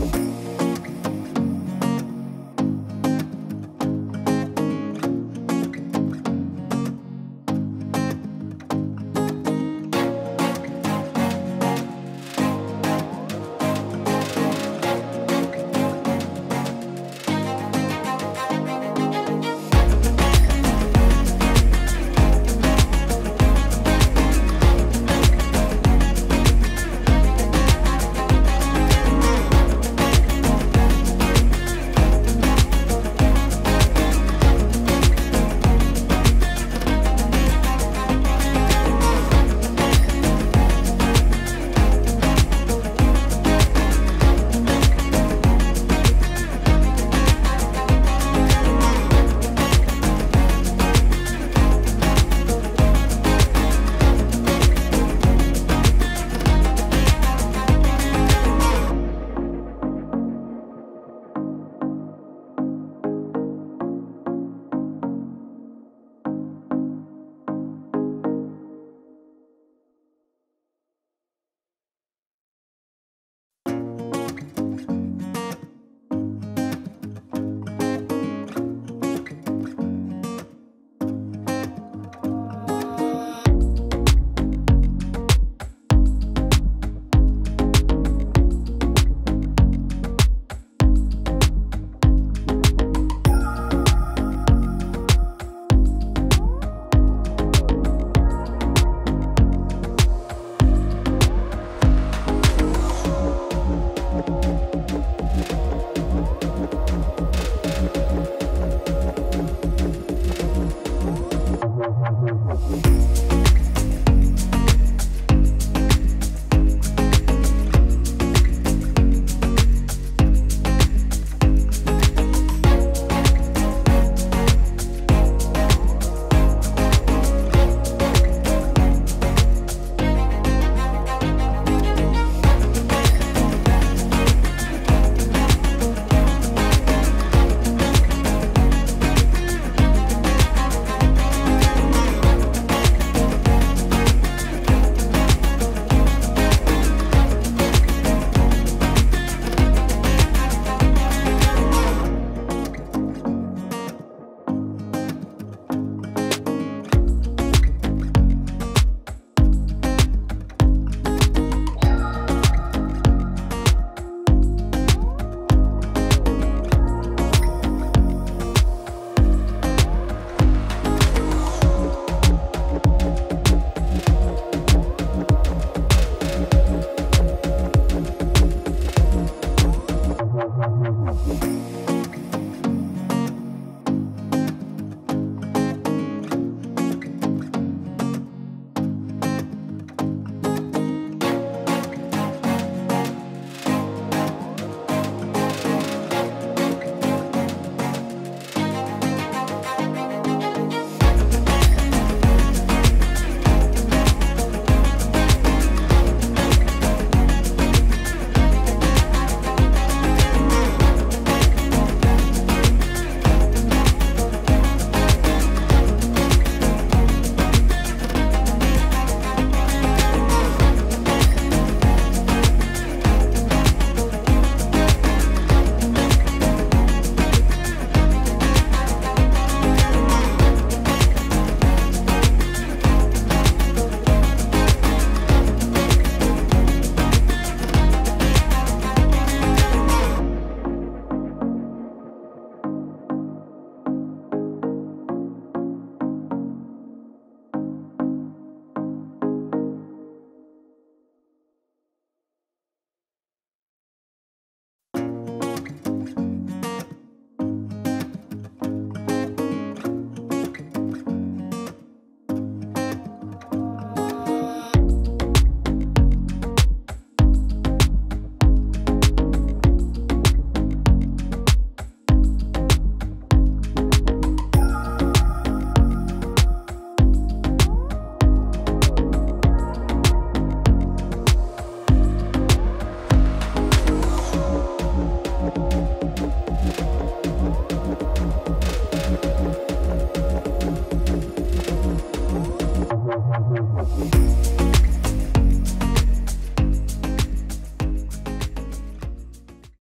Música